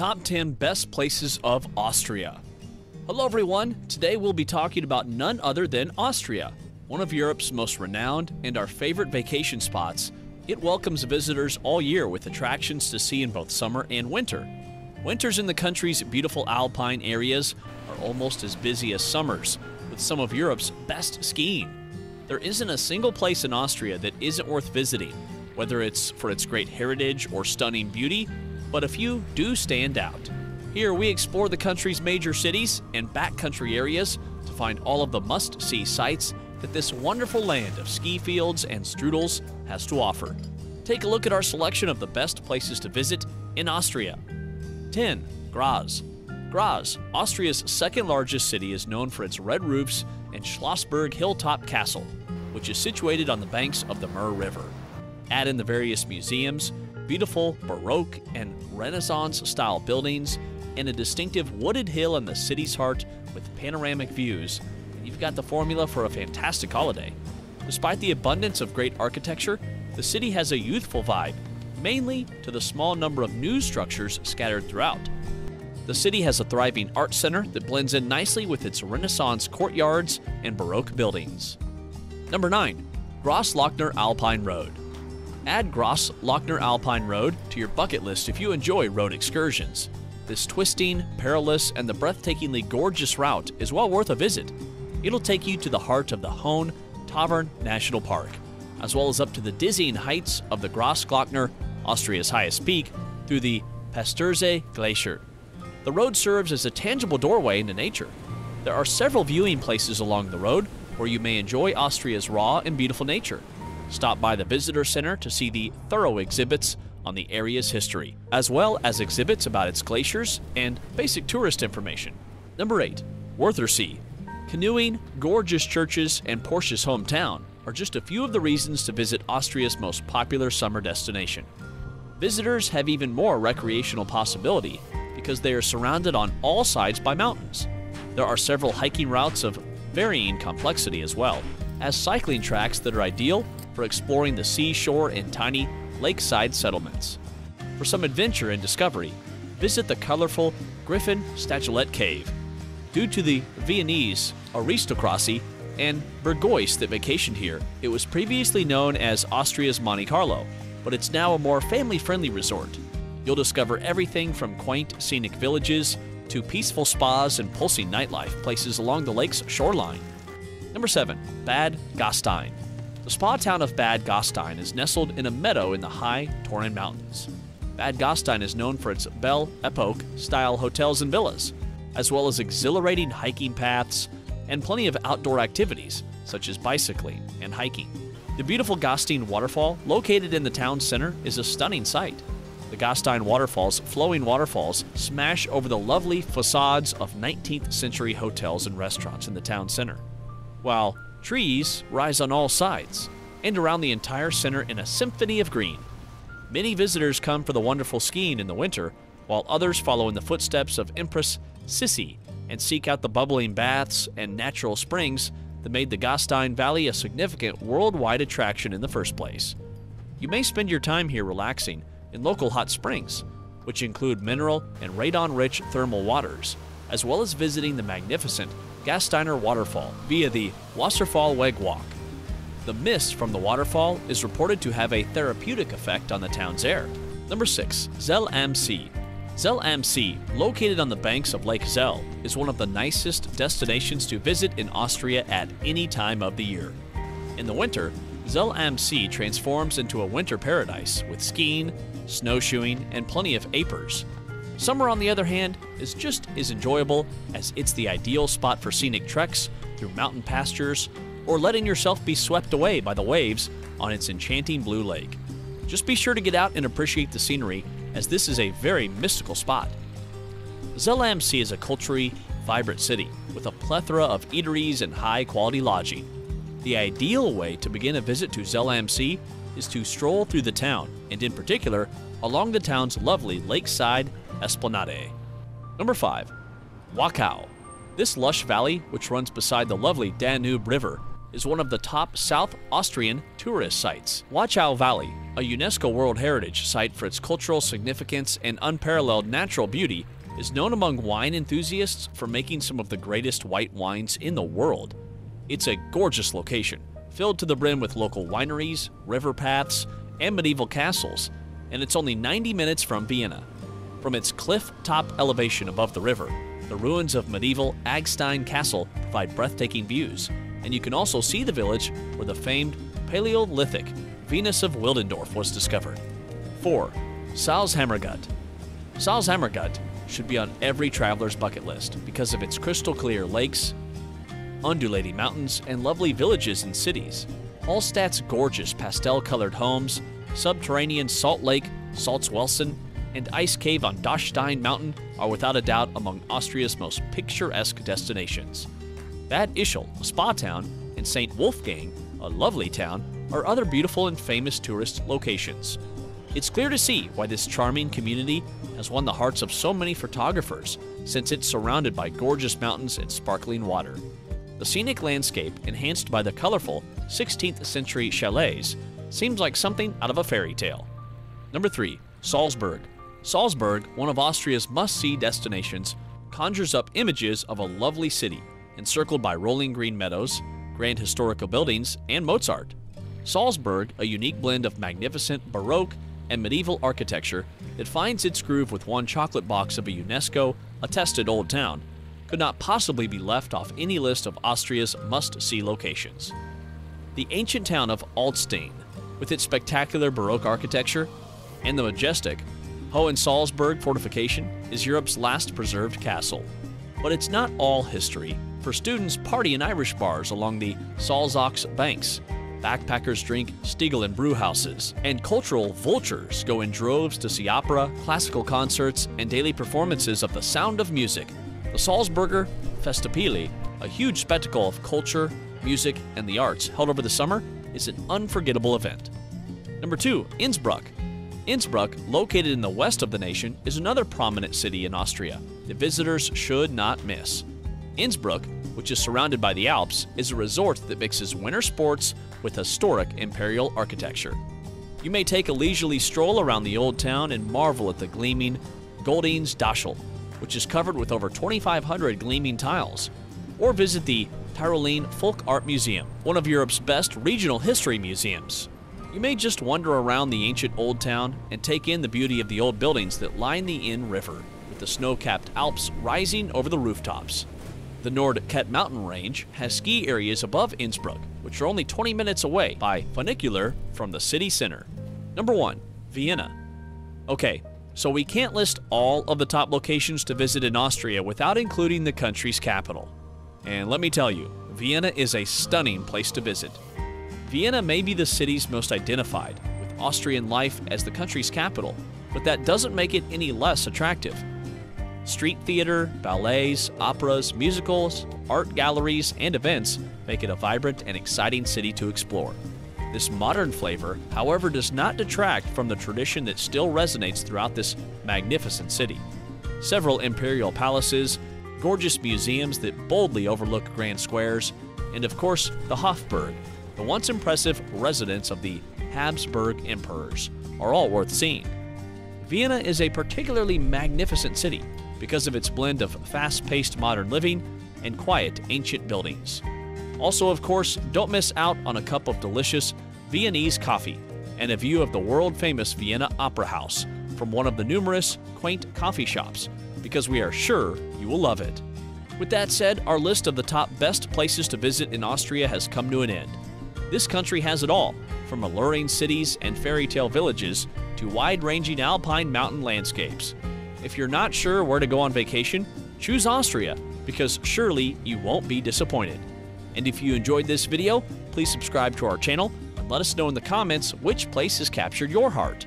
Top 10 Best Places of Austria. Hello, everyone. Today we'll be talking about none other than Austria, one of Europe's most renowned and our favorite vacation spots. It welcomes visitors all year with attractions to see in both summer and winter. Winters in the country's beautiful alpine areas are almost as busy as summers, with some of Europe's best skiing. There isn't a single place in Austria that isn't worth visiting, whether it's for its great heritage or stunning beauty, but a few do stand out. Here we explore the country's major cities and backcountry areas to find all of the must see sights that this wonderful land of ski fields and strudels has to offer. Take a look at our selection of the best places to visit in Austria. 10. Graz. Graz, Austria's second largest city, is known for its red roofs and Schlossberg hilltop castle, which is situated on the banks of the Mur River. Add in the various museums, beautiful Baroque and Renaissance style buildings, and a distinctive wooded hill in the city's heart with panoramic views, you've got the formula for a fantastic holiday. Despite the abundance of great architecture, the city has a youthful vibe, mainly to the small number of new structures scattered throughout. The city has a thriving art center that blends in nicely with its Renaissance courtyards and Baroque buildings. Number 9. Grossglockner Alpine Road. Add Grossglockner Alpine Road to your bucket list if you enjoy road excursions. This twisting, perilous, and the breathtakingly gorgeous route is well worth a visit. It'll take you to the heart of the Hohen Tauern National Park, as well as up to the dizzying heights of the Grossglockner, Austria's highest peak, through the Pasterze Glacier. The road serves as a tangible doorway into nature. There are several viewing places along the road where you may enjoy Austria's raw and beautiful nature. Stop by the visitor center to see the thorough exhibits on the area's history, as well as exhibits about its glaciers and basic tourist information. Number 8. Wörthersee. Canoeing, gorgeous churches, and Porsche's hometown are just a few of the reasons to visit Austria's most popular summer destination. Visitors have even more recreational possibility because they are surrounded on all sides by mountains. There are several hiking routes of varying complexity as well, as cycling tracks that are ideal for exploring the seashore and tiny lakeside settlements. For some adventure and discovery, visit the colorful Griffen Stalactite Cave. Due to the Viennese aristocracy and Burgoyes that vacationed here, it was previously known as Austria's Monte Carlo, but it's now a more family friendly resort. You'll discover everything from quaint scenic villages to peaceful spas and pulsing nightlife places along the lake's shoreline. Number 7. Bad Gastein. The spa town of Bad Gastein is nestled in a meadow in the high Tauern Mountains. Bad Gastein is known for its Belle Epoque style hotels and villas, as well as exhilarating hiking paths and plenty of outdoor activities, such as bicycling and hiking. The beautiful Gastein waterfall, located in the town center, is a stunning sight. The Gastein waterfalls, flowing waterfalls, smash over the lovely facades of 19th century hotels and restaurants in the town center, while trees rise on all sides and around the entire center in a symphony of green. Many visitors come for the wonderful skiing in the winter, while others follow in the footsteps of Empress Sissi and seek out the bubbling baths and natural springs that made the Gastein Valley a significant worldwide attraction in the first place. You may spend your time here relaxing in local hot springs, which include mineral and radon rich thermal waters, as well as visiting the magnificent Gasteiner Waterfall via the Wasserfallweg Walk. The mist from the waterfall is reported to have a therapeutic effect on the town's air. Number 6. Zell am See. Zell am See, located on the banks of Lake Zell, is one of the nicest destinations to visit in Austria at any time of the year. In the winter, Zell am See transforms into a winter paradise with skiing, snowshoeing, and plenty of apers. Summer, on the other hand, is just as enjoyable as it's the ideal spot for scenic treks through mountain pastures or letting yourself be swept away by the waves on its enchanting blue lake. Just be sure to get out and appreciate the scenery, as this is a very mystical spot. Zell am is a culturally vibrant city with a plethora of eateries and high quality lodging. The ideal way to begin a visit to Zell am is to stroll through the town, and in particular, along the town's lovely lakeside esplanade. Number 5. Wachau. This lush valley, which runs beside the lovely Danube River, is one of the top South Austrian tourist sites. Wachau Valley, a UNESCO World Heritage Site for its cultural significance and unparalleled natural beauty, is known among wine enthusiasts for making some of the greatest white wines in the world. It's a gorgeous location, filled to the brim with local wineries, river paths, and medieval castles, and it's only 90 minutes from Vienna. From its cliff top elevation above the river, the ruins of medieval Aggstein Castle provide breathtaking views, and you can also see the village where the famed Paleolithic Venus of Willendorf was discovered. 4. Salzkammergut. Salzkammergut should be on every traveler's bucket list because of its crystal clear lakes, undulating mountains, and lovely villages and cities. Hallstatt's gorgeous pastel colored homes, subterranean Salt Lake, Salzwelten, and ice cave on Dachstein Mountain are without a doubt among Austria's most picturesque destinations. Bad Ischl, a spa town, and St. Wolfgang, a lovely town, are other beautiful and famous tourist locations. It's clear to see why this charming community has won the hearts of so many photographers, since it's surrounded by gorgeous mountains and sparkling water. The scenic landscape, enhanced by the colorful 16th century chalets, seems like something out of a fairy tale. Number 3. Salzburg. Salzburg, one of Austria's must see destinations, conjures up images of a lovely city, encircled by rolling green meadows, grand historical buildings, and Mozart. Salzburg, a unique blend of magnificent Baroque and medieval architecture that finds its groove with one chocolate box of a UNESCO attested old town, could not possibly be left off any list of Austria's must see locations. The ancient town of Aldstein, with its spectacular Baroque architecture, and the majestic Hohensalzburg fortification is Europe's last preserved castle. But it's not all history, for students party in Irish bars along the Salzach's banks. Backpackers drink Stiegl and brew houses, and cultural vultures go in droves to see opera, classical concerts, and daily performances of the sound of music. The Salzburger Festspiele, a huge spectacle of culture, music, and the arts held over the summer, is an unforgettable event. Number 2. Innsbruck. Innsbruck, located in the west of the nation, is another prominent city in Austria that visitors should not miss. Innsbruck, which is surrounded by the Alps, is a resort that mixes winter sports with historic imperial architecture. You may take a leisurely stroll around the old town and marvel at the gleaming Goldenes Dachl, which is covered with over 2,500 gleaming tiles, or visit the Tyrolean Folk Art Museum, one of Europe's best regional history museums. You may just wander around the ancient old town and take in the beauty of the old buildings that line the Inn River, with the snow capped Alps rising over the rooftops. The Nordkette mountain range has ski areas above Innsbruck, which are only 20 minutes away by funicular from the city center. Number 1. Vienna. Okay, so we can't list all of the top locations to visit in Austria without including the country's capital. And let me tell you, Vienna is a stunning place to visit. Vienna may be the city's most identified, with Austrian life as the country's capital, but that doesn't make it any less attractive. Street theater, ballets, operas, musicals, art galleries, and events make it a vibrant and exciting city to explore. This modern flavor, however, does not detract from the tradition that still resonates throughout this magnificent city. Several imperial palaces, gorgeous museums that boldly overlook grand squares, and of course, the Hofburg, the once impressive residence of the Habsburg emperors, are all worth seeing. Vienna is a particularly magnificent city because of its blend of fast paced modern living and quiet ancient buildings. Also, of course, don't miss out on a cup of delicious Viennese coffee and a view of the world famous Vienna Opera House from one of the numerous quaint coffee shops, because we are sure you will love it. With that said, our list of the top best places to visit in Austria has come to an end. This country has it all, from alluring cities and fairy tale villages to wide ranging alpine mountain landscapes. If you're not sure where to go on vacation, choose Austria because surely you won't be disappointed. And if you enjoyed this video, please subscribe to our channel and let us know in the comments which place has captured your heart.